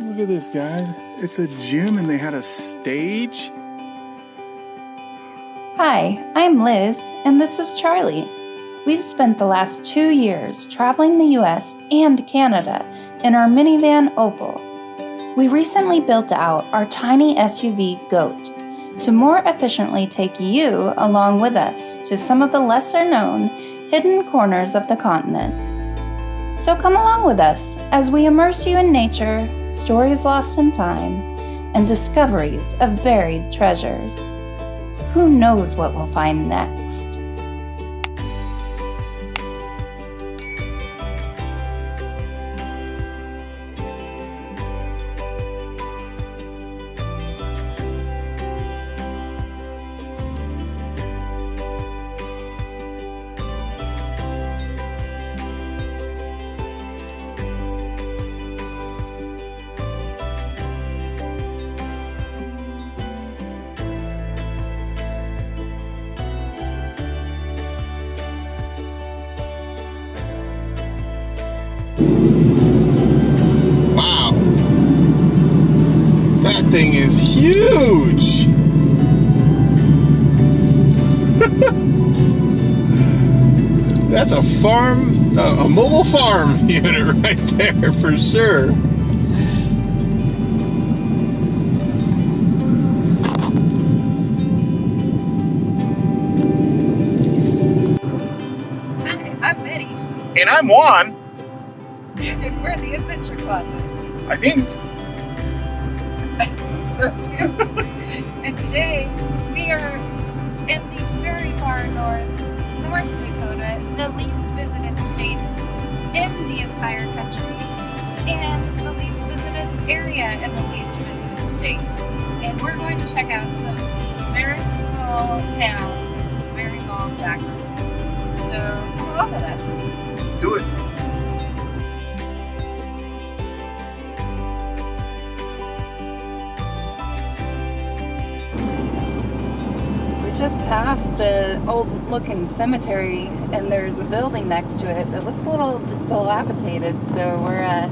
Look at this, guys. It's a gym and they had a stage. Hi, I'm Liz, and this is Charlie. We've spent the last two years traveling the US and Canada in our minivan Opal. We recently built out our tiny SUV Goat to more efficiently take you along with us to some of the lesser known hidden corners of the continent. So come along with us as we immerse you in nature, stories lost in time, and discoveries of buried treasures. Who knows what we'll find next? Thing is huge. That's a farm, a, a mobile farm unit right there for sure. Hi, I'm Betty, And I'm Juan. and we're in the Adventure Closet. I think So too. and today we are in the very far north, North Dakota, the least visited state in the entire country, and the least visited area in the least visited state. And we're going to check out some very small towns and some very long back roads. So come along with us. let's do it. Just passed an old looking cemetery and there's a building next to it that looks a little dilapidated, so we're uh,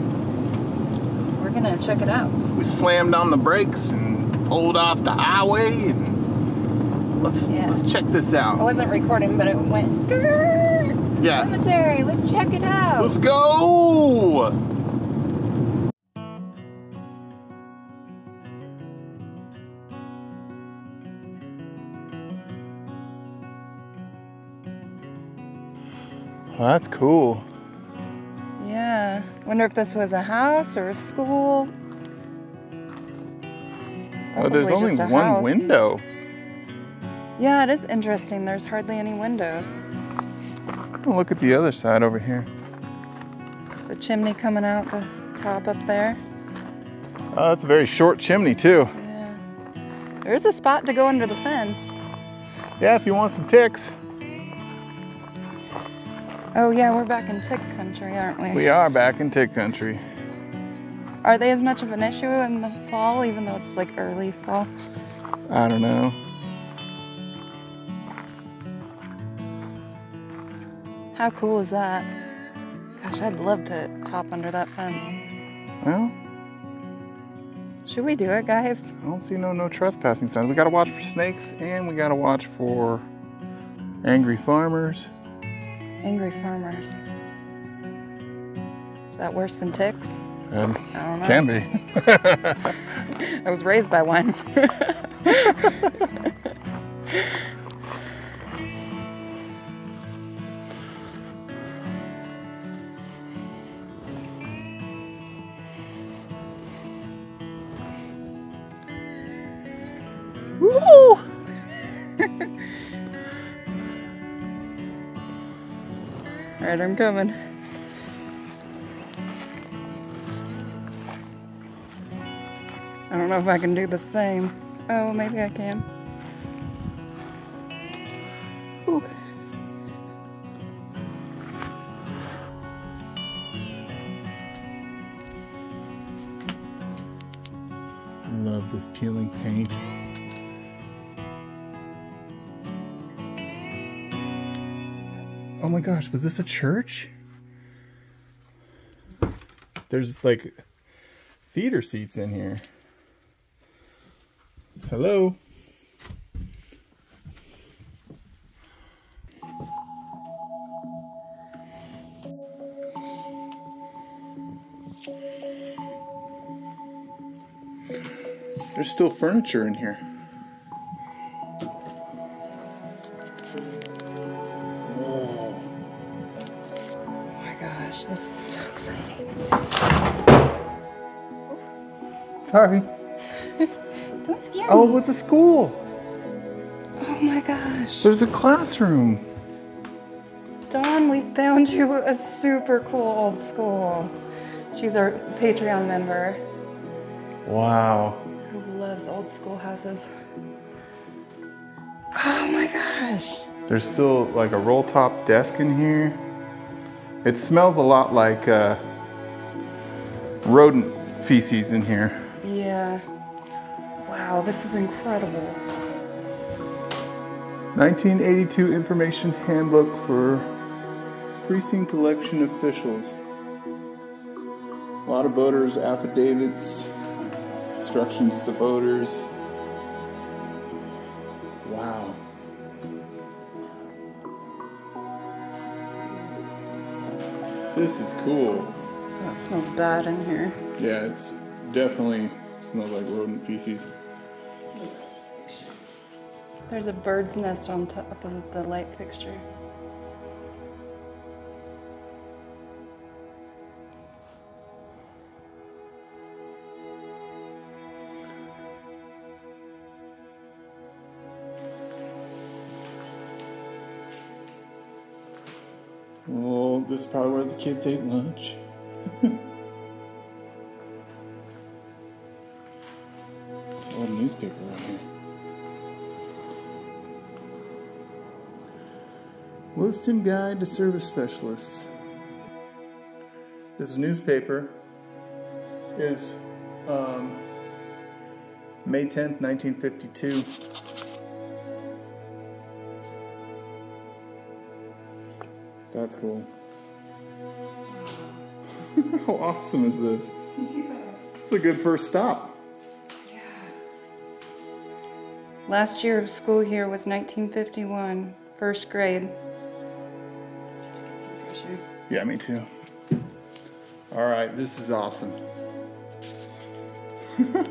we're gonna check it out. We slammed on the brakes and pulled off the highway and let's Yeah. let's check this out. I wasn't recording, but it went skirt Yeah. cemetery. Let's check it out. Let's go! Well, that's cool. Yeah. Wonder if this was a house or a school. Oh, there's only one house. window. Yeah, it is interesting. There's hardly any windows. Oh, Look at the other side over here. There's a chimney coming out the top up there. Oh, that's a very short chimney too. Yeah. There's a spot to go under the fence. Yeah, if you want some ticks. Oh yeah, we're back in tick country, aren't we? We are back in tick country. Are they as much of an issue in the fall, even though it's like early fall? I don't know. How cool is that? Gosh, I'd love to hop under that fence. Well, Should we do it, guys? I don't see no no trespassing signs. We gotta watch for snakes and we gotta watch for angry farmers. Angry farmers. Is that worse than ticks? And I don't know. can be. I was raised by one. I'm coming. I don't know if I can do the same. Oh, maybe I can. Oh my gosh, was this a church? There's like theater seats in here. Hello. There's still furniture in here. Sorry. Don't scare Oh, it was a school. Oh my gosh. There's a classroom. Dawn, we found you a super cool old school. She's our Patreon member Wow. who loves old schoolhouses. Oh my gosh. There's still like a roll top desk in here. It smells a lot like uh, rodent feces in here. Wow, this is incredible. 1982 Information Handbook for Precinct Election Officials. A lot of voters' affidavits, instructions to voters. Wow. This is cool. That smells bad in here. Yeah, it's definitely smells like rodent feces. There's a bird's nest on top of the light fixture. Well, this is probably where the kids ate lunch. It's old newspaper right Guide to Service Specialists. This newspaper is um, May 10th, 1952. That's cool. How awesome is this? It's a good first stop. Yeah. Last year of school here was 1951, first grade. Yeah, me too. All right, this is awesome.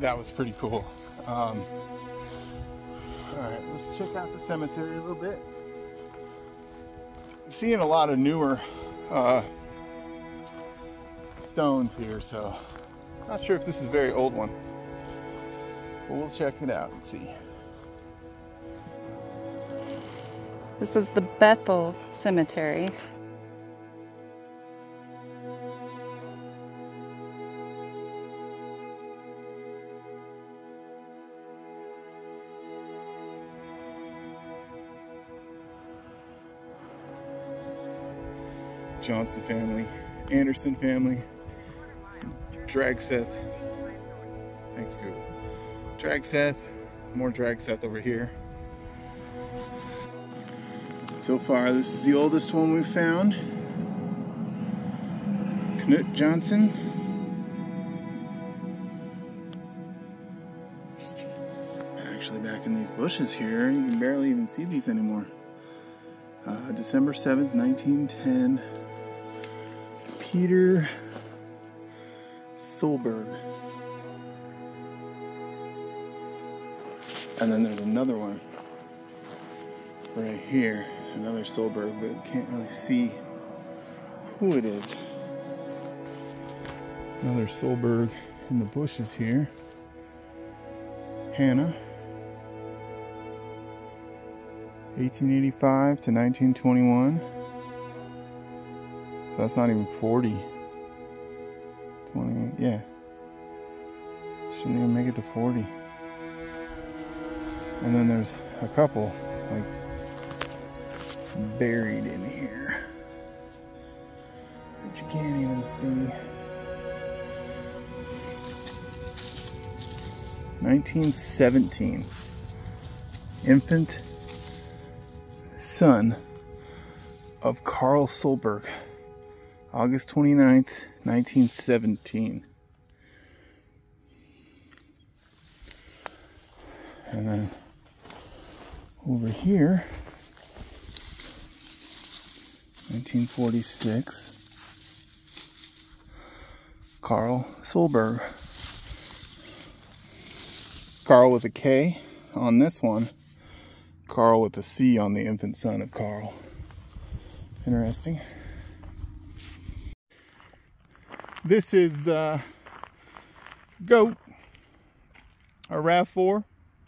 that was pretty cool. Um, all right, let's check out the cemetery a little bit. I'm seeing a lot of newer uh, stones here, so not sure if this is a very old one. But we'll check it out and see. This is the Bethel Cemetery. Johnson family, Anderson family, Dragseth. Thanks, Google. Dragseth, more Dragseth over here. So far, this is the oldest one we've found. Knut Johnson. Actually, back in these bushes here, you can barely even see these anymore. Uh, December 7th, 1910. Peter Solberg. And then there's another one right here, another Solberg, but can't really see who it is. Another Solberg in the bushes here. Hannah. 1885 to 1921. So that's not even 40. 20, yeah. Shouldn't even make it to 40. And then there's a couple, like, buried in here. That you can't even see. 1917. Infant son of Carl Solberg. August 29th 1917. And then over here, 1946, Carl Solberg. Carl with a K on this one, Carl with a C on the infant son of Carl. Interesting. This is uh, Goat, a RAV4.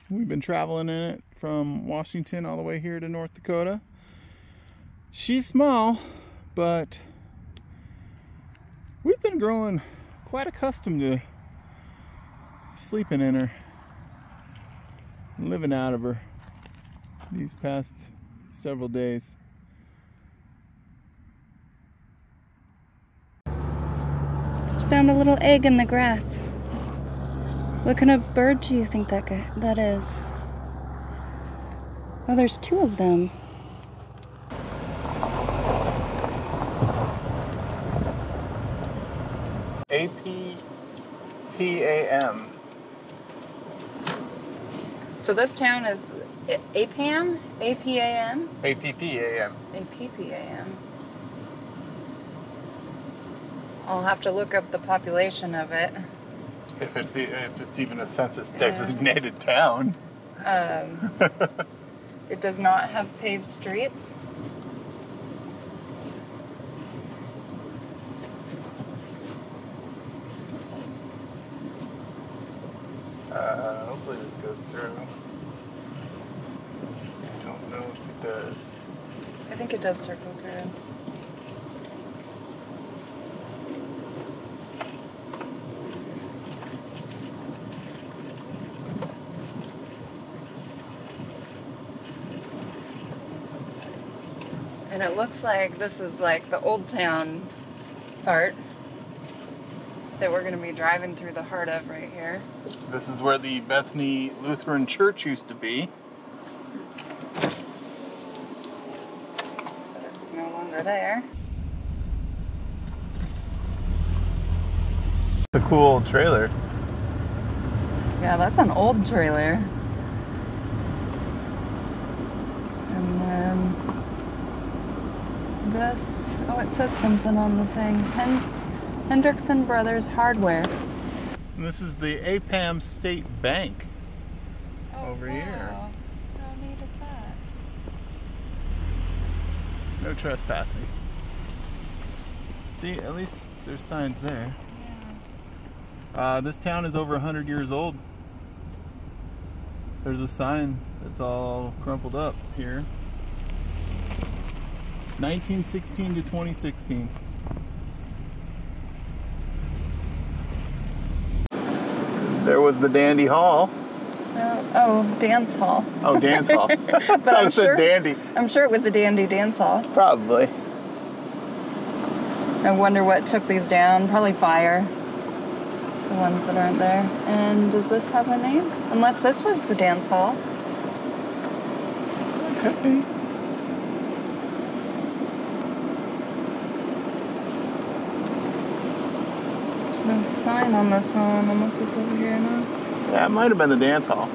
We've been traveling in it from Washington all the way here to North Dakota. She's small, but we've been growing quite accustomed to sleeping in her, living out of her these past several days. Just found a little egg in the grass. What kind of bird do you think that that is? Oh, there's two of them. APPAM. So this town is APPAM? APAM? APPAM. APPAM. I'll have to look up the population of it. If it's if it's even a census designated town. Um, it does not have paved streets. Uh, hopefully this goes through. I don't know if it does. I think it does circle through. And it looks like this is like the old town part that we're going to be driving through the heart of right here. This is where the Bethany Lutheran Church used to be. But it's no longer there. It's a cool trailer. Yeah, that's an old trailer. And then this, oh, it says something on the thing. Hen- Hendrickson Brothers Hardware. And this is the APPAM State Bank. Over here. How neat is that? No trespassing. See, at least there's signs there. Uh, this town is over 100 years old. There's a sign that's all crumpled up here. 1916 to 2016. There was the Dandy Hall. Oh, oh, dance hall. Oh, dance hall. Thought I'm it said sure- Dandy. I'm sure it was a dandy dance hall. Probably. I wonder what took these down. Probably fire. The ones that aren't there. And does this have a name? Unless this was the dance hall. Could be. There's no sign on this one unless it's over here now. That might have been the dance hall.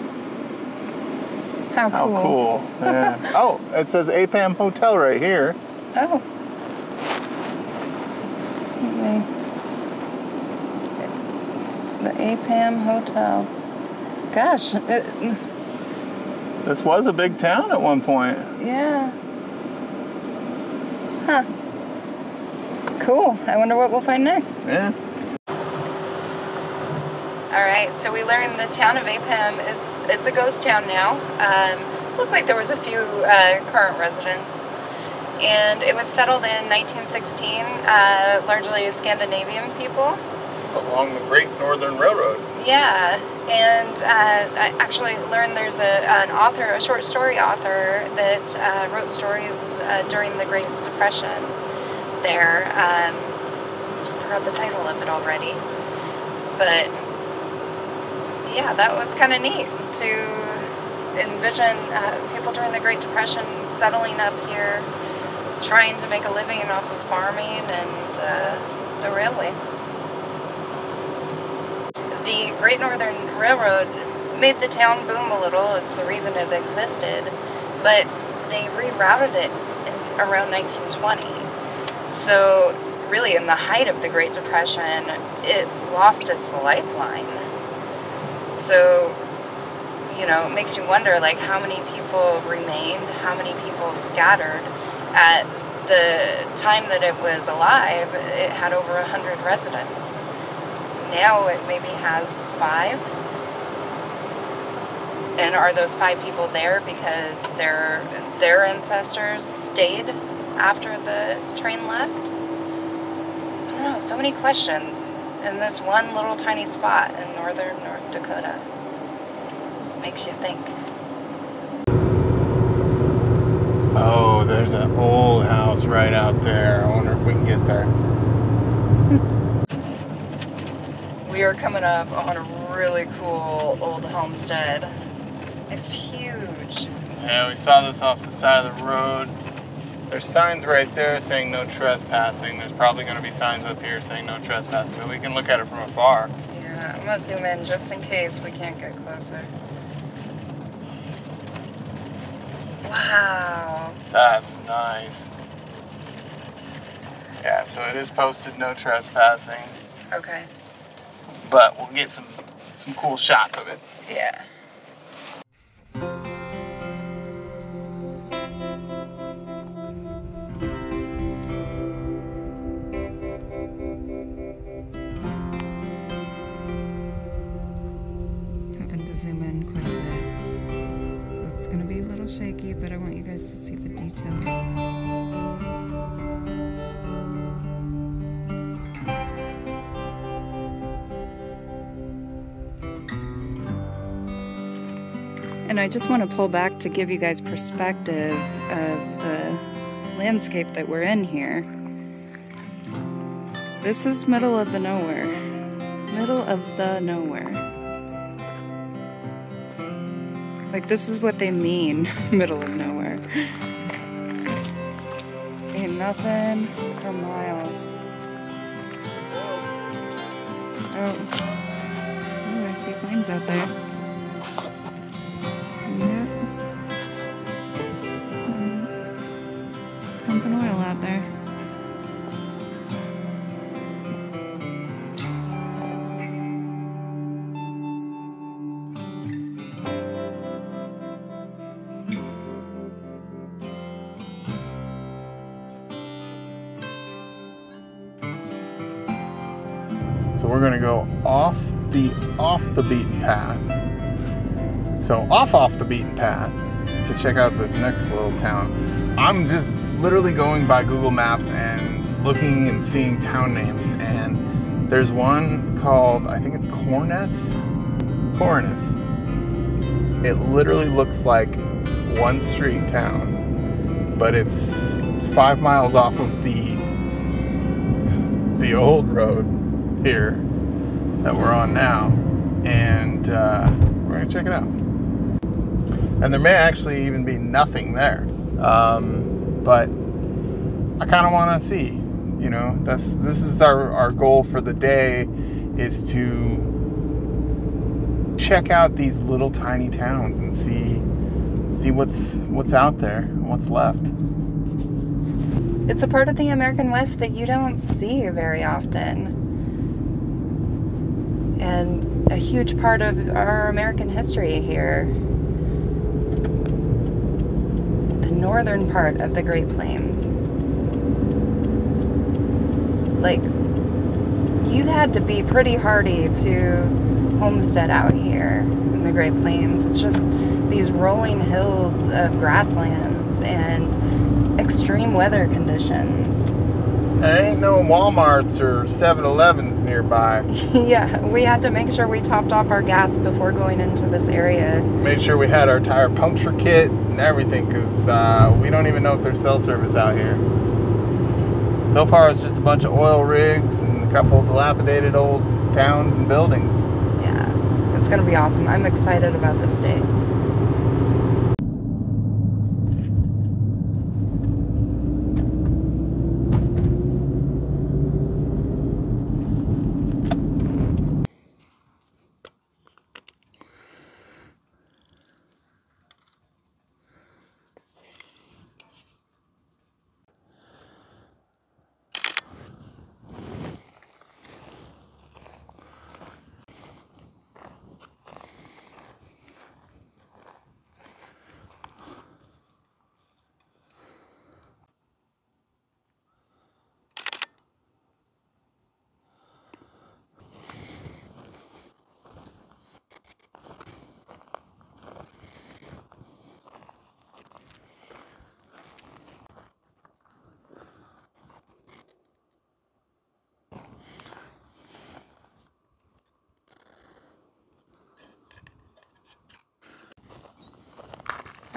How How cool. cool. Yeah. oh, it says APPAM Hotel right here. Oh. The APPAM Hotel. Gosh, it, This was a big town at one point. yeah. Huh. Cool. I wonder what we'll find next. Yeah. All right, so we learned the town of Appam. It's it's a ghost town now. Um, looked like there was a few uh, current residents, and it was settled in 1916, uh, largely Scandinavian people. Along the Great Northern Railroad. Yeah, and uh, I actually learned there's a, an author, a short story author, that uh, wrote stories uh, during the Great Depression there. Um, I forgot the title of it already. But yeah, that was kind of neat to envision uh, people during the Great Depression settling up here, trying to make a living off of farming and. Uh, the railway. The Great Northern Railroad made the town boom a little. It's the reason it existed. But they rerouted it in around 1920. So, really, in the height of the Great Depression, it lost its lifeline. So, you know, it makes you wonder like how many people remained, how many people scattered. At the time that it was alive, it had over a hundred residents. Now it maybe has five. And are those five people there because their their ancestors stayed after the train left? I don't know, so many questions in this one little tiny spot in northern North Dakota. Makes you think. Oh, there's an old house right out there. I wonder if we can get there. We are coming up on a really cool old homestead. It's huge. Yeah, we saw this off the side of the road. There's signs right there saying no trespassing. There's probably going to be signs up here saying no trespassing, but we can look at it from afar. Yeah, I'm gonna zoom in just in case we can't get closer. Wow. That's nice. Yeah, so it is posted no trespassing, Okay. but we'll get some some cool shots of it. Yeah. And I just want to pull back to give you guys perspective of the landscape that we're in here. This is middle of the nowhere. Middle of the nowhere. Like, this is what they mean, middle of nowhere. Ain't nothing for miles. Oh. Ooh, I see flames out there. Off the beaten path. So off off the beaten path to check out this next little town. I'm just literally going by Google Maps and looking and seeing town names and there's one called I think it's Corneth. Corinth. It literally looks like one street town, but it's five miles off of the the old road here that we're on now, and uh, we're gonna check it out. And there may actually even be nothing there, um, but I kind of want to see. You know, that's this is our our goal for the day is to check out these little tiny towns and see see what's what's out there, what's left. It's a part of the American West that you don't see very often. And a huge part of our American history here. The northern part of the Great Plains. Like, you had to be pretty hardy to homestead out here in the Great Plains. It's just these rolling hills of grasslands and extreme weather conditions. There ain't no Walmarts or 7-Elevens nearby. yeah, we had to make sure we topped off our gas before going into this area. Made sure we had our tire puncture kit and everything because uh, we don't even know if there's cell service out here. So far, it's just a bunch of oil rigs and a couple dilapidated old towns and buildings. Yeah, it's gonna be awesome. I'm excited about this day.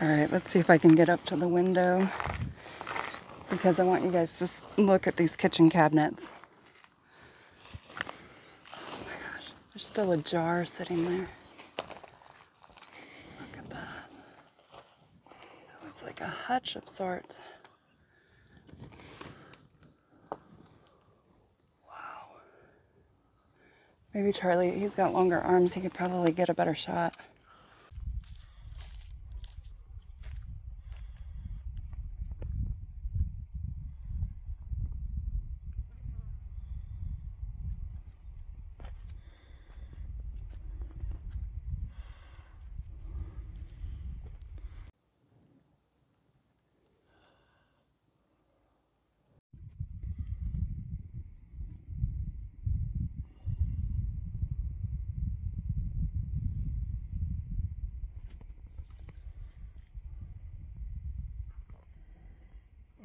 All right, let's see if I can get up to the window because I want you guys to look at these kitchen cabinets. Oh my gosh, there's still a jar sitting there. Look at that. It's like a hutch of sorts. Wow. Maybe Charlie, he's got longer arms, he could probably get a better shot.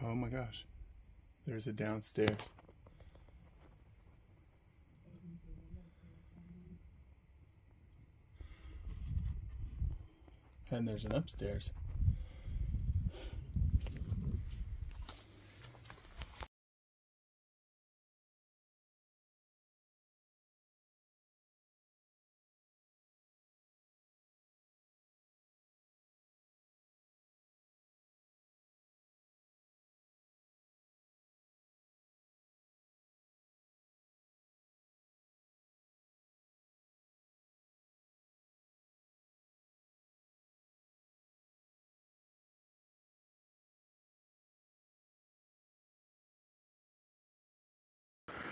Oh my gosh. There's a downstairs. And there's an upstairs.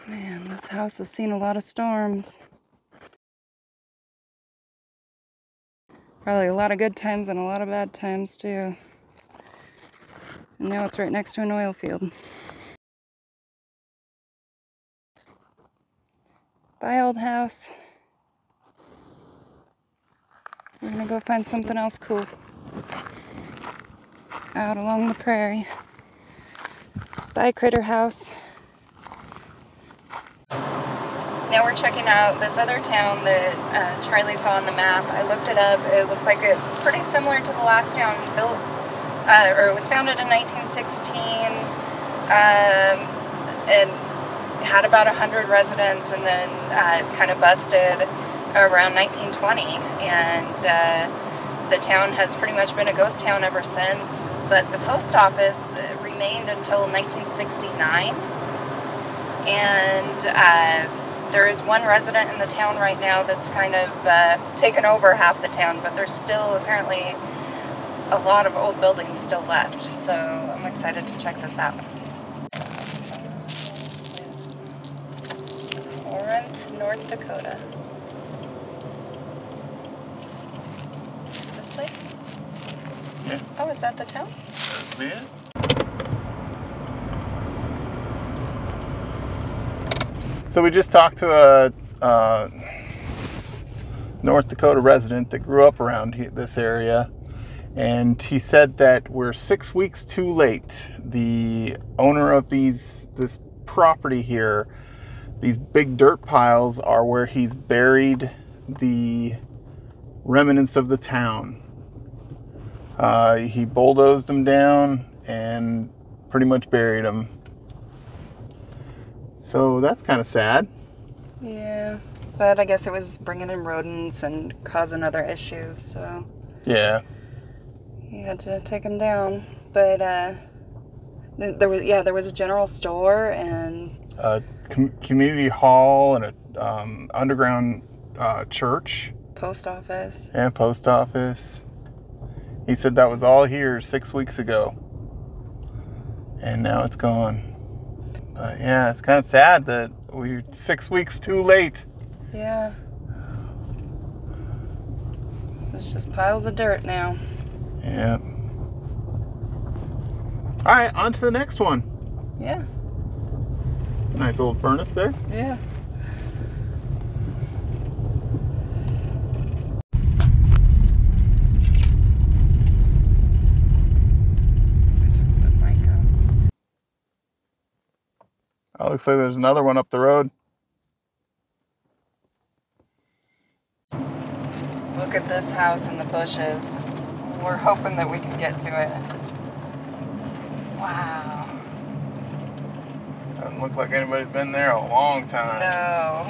Man, this house has seen a lot of storms. Probably a lot of good times and a lot of bad times too. And now it's right next to an oil field. Bye, old house. We're gonna go find something else cool. Out along the prairie. Bye, Critter House. Now we're checking out this other town that uh, Charlie saw on the map. I looked it up. It looks like it's pretty similar to the last town built, uh, or it was founded in 1916, um, and had about 100 residents, and then uh, kind of busted around 1920. And uh, the town has pretty much been a ghost town ever since. But the post office remained until 1969, and uh, there is one resident in the town right now that's kind of uh, taken over half the town, but there's still apparently a lot of old buildings still left. So I'm excited to check this out. So Corinth, North Dakota. Is this way? Yeah. Oh, is that the town? Yeah. So we just talked to a, uh North Dakota resident that grew up around this area, and he said that we're six weeks too late. The owner of these this property here, these big dirt piles, are where he's buried the remnants of the town. Uh, he bulldozed them down and pretty much buried them. So that's kind of sad. Yeah, but I guess it was bringing in rodents and causing other issues, so Yeah. you had to take them down. But uh, there was yeah, there was a general store and A com- community hall and a um, underground uh, church post office. and post office. He said that was all here six weeks ago, and now it's gone. But yeah, it's kind of sad that we're six weeks too late. Yeah. It's just piles of dirt now. Yeah. All right, on to the next one. Yeah, Nice little furnace there. yeah. I took the mic out. Oh, looks like there's another one up the road. Look at this house in the bushes. We're hoping that we can get to it. Wow. Doesn't look like anybody's been there a long time. No.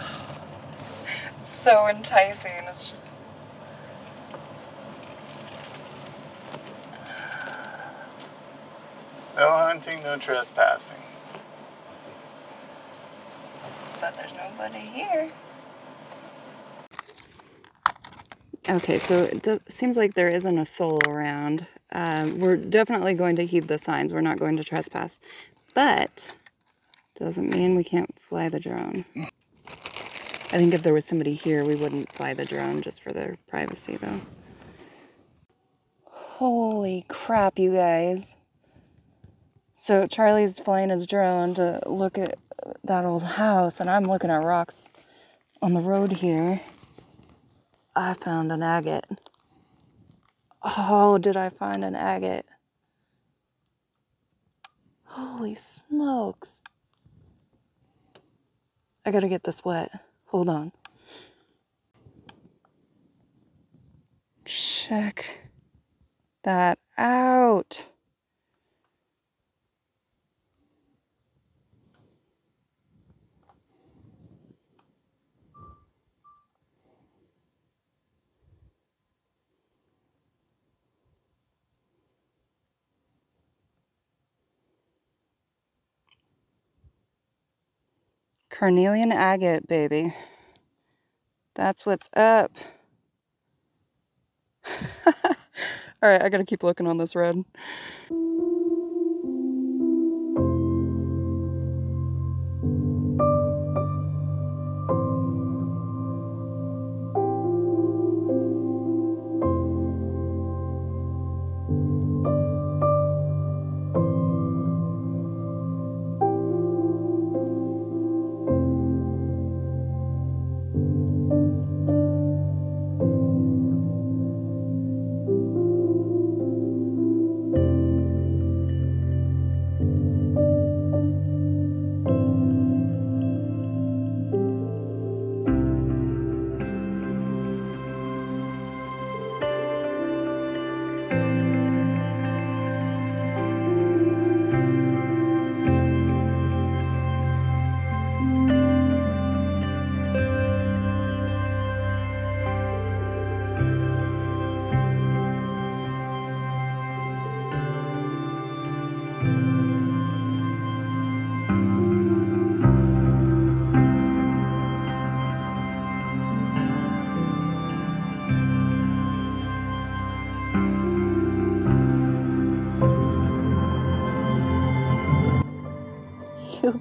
so enticing. It's just. No hunting, no trespassing. But there's nobody here. Okay, so it does, seems like there isn't a soul around. Um, we're definitely going to heed the signs. We're not going to trespass. But doesn't mean we can't fly the drone. I think if there was somebody here, we wouldn't fly the drone just for their privacy, though. Holy crap, you guys. So Charlie's flying his drone to look at that old house, and I'm looking at rocks on the road here. I found an agate. Oh, did I find an agate? Holy smokes. I gotta get this wet. Hold on. Check that out. Carnelian agate, baby. That's what's up. All right, I gotta keep looking on this road.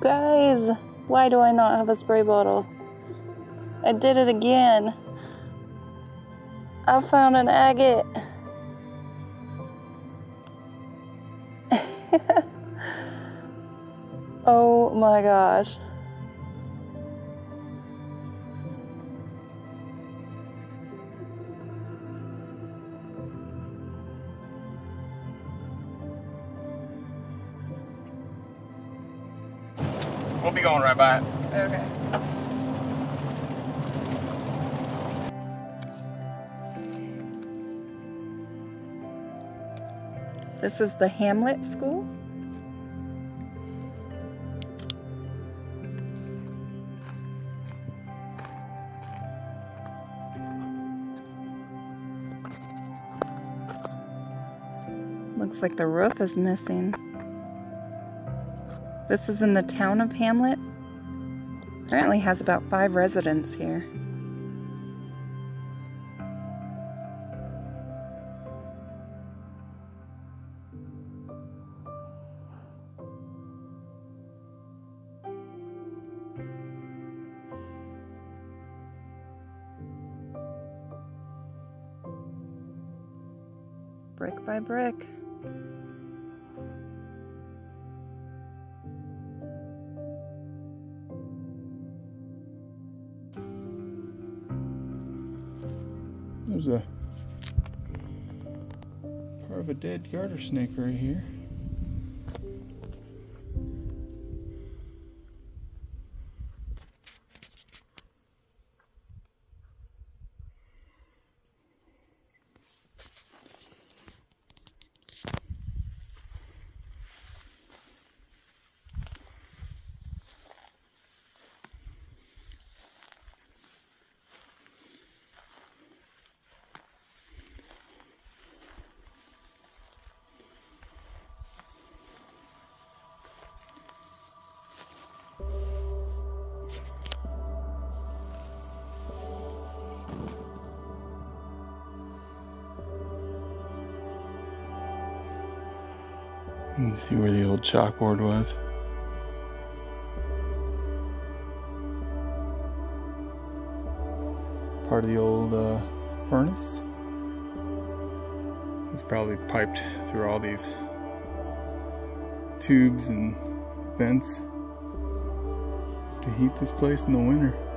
Guys, why do I not have a spray bottle? I did it again. I found an agate. oh my gosh. Okay. This is the Hamlet School. Looks like the roof is missing. This is in the town of Hamlet. Apparently has about five residents here. Brick by brick. There's a part of a dead garter snake right here. See where the old chalkboard was. Part of the old uh, furnace. It's probably piped through all these tubes and vents to heat this place in the winter.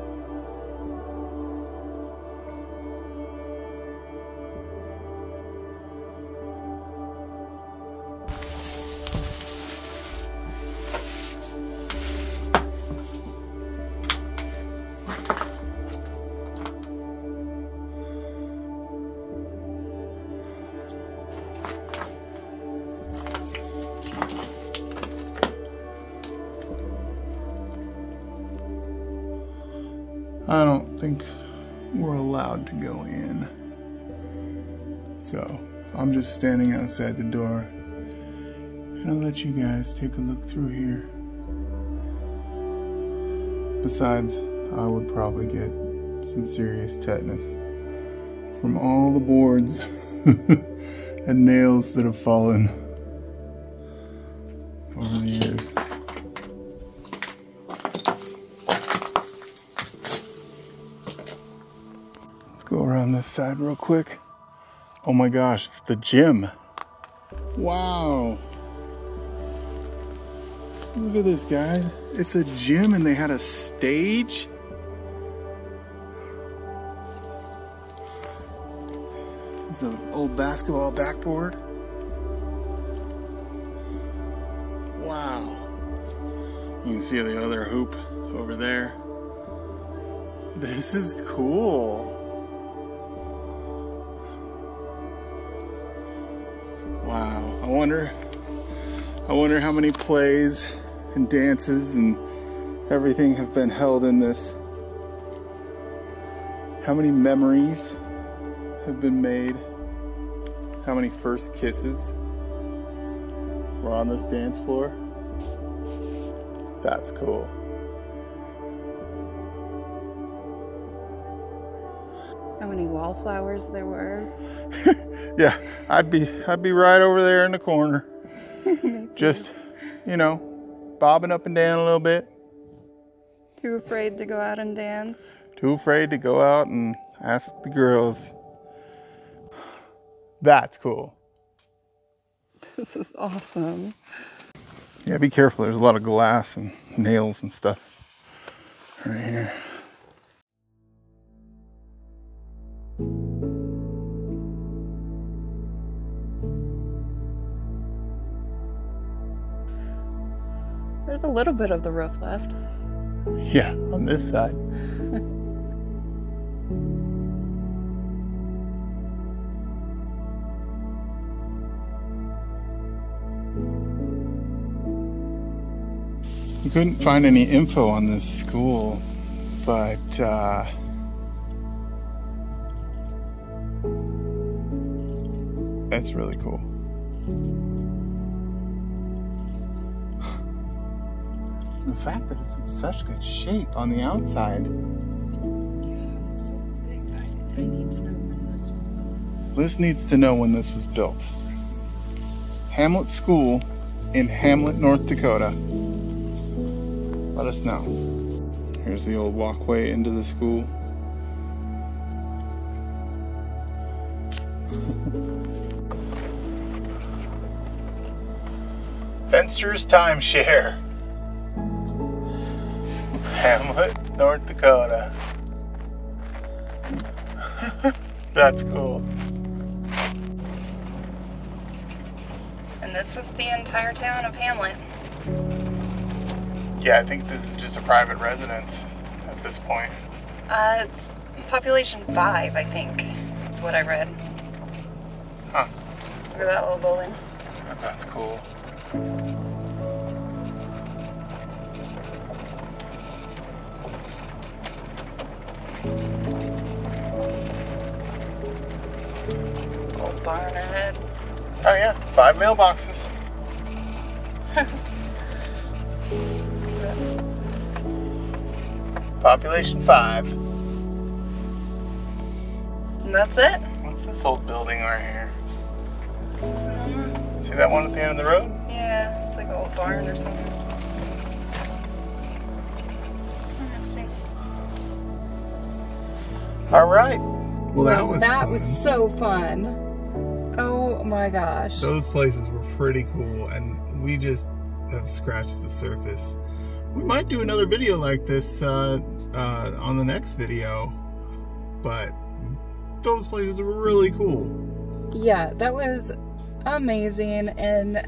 Outside the door and I'll let you guys take a look through here. Besides, I would probably get some serious tetanus from all the boards and nails that have fallen over the years. Let's go around this side real quick. Oh my gosh, it's the gym. Wow. Look at this, guys. It's a gym and they had a stage. It's an old basketball backboard. Wow. You can see the other hoop over there. This is cool. Wonder I wonder how many plays and dances and everything have been held in this. How many memories have been made? How many first kisses were on this dance floor? That's cool. How many wallflowers there were. Yeah, I'd be I'd be right over there in the corner. Just, you know, bobbing up and down a little bit. Too afraid to go out and dance. Too afraid to go out and ask the girls. That's cool. This is awesome. Yeah, be careful. There's a lot of glass and nails and stuff right here. A little bit of the roof left. Yeah, on this side. You couldn't find any info on this school, but uh, that's really cool. The fact that it's in such good shape on the outside. Liz needs to know when this was built. Hamlet School in Hamlet, North Dakota. Let us know. Here's the old walkway into the school. Fenster's Timeshare. Hamlet, North Dakota. That's cool. And this is the entire town of Hamlet. Yeah, I think this is just a private residence at this point. Uh, it's population five, I think, is what I read. Huh. Look at that little building. That's cool. Oh yeah, five mailboxes. Population five. And that's it. What's this old building right here? See See that one at the end of the road? Yeah, it's like an old barn or something. Interesting. All right. Well, that was that fun. was so fun. My gosh. Those places were pretty cool, and we just have scratched the surface. We might do another video like this uh, uh, on the next video, but those places were really cool. yeah, that was amazing and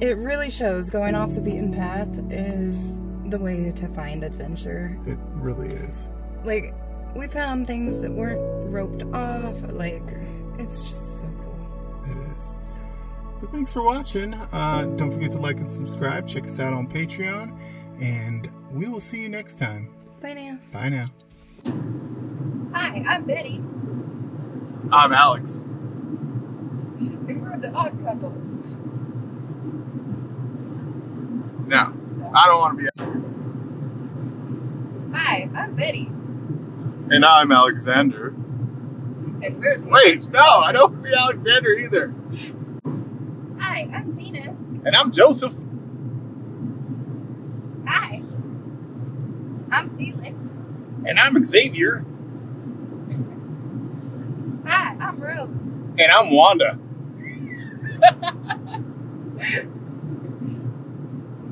it really shows going off the beaten path is the way to find adventure. It really is. Like we found things that weren't roped off, like it's just so cool. It is. So But thanks for watching. Uh, don't forget to like and subscribe. Check us out on Patreon, and we will see you next time. bye now. Bye now. Hi, I'm Betty. I'm Alex. And we're the odd couple. No, I don't want to be. Hi, I'm Betty. And I'm Alexander. And we're the Wait, no, I don't want to be Alexander either. Hi, I'm Tina. And I'm Joseph. Hi. I'm Felix. And I'm Xavier. Hi, I'm Rose. And I'm Wanda.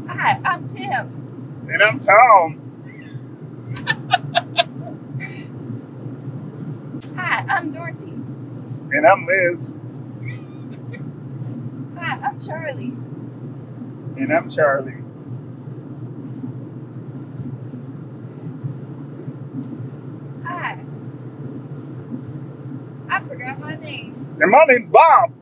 Hi, I'm Tim. And I'm Tom. Hi, I'm Dorothy. And I'm Liz. Hi, I'm Charlie. And I'm Charlie. Hi. I forgot my name. And my name's Bob.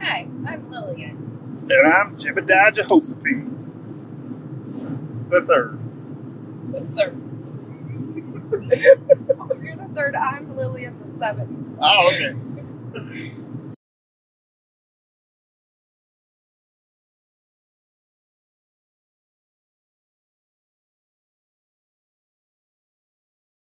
Hi, I'm Lillian. And I'm Jebediah Jehoshaphat. The third. You're the third. I'm Lillian the seventh. Oh, okay.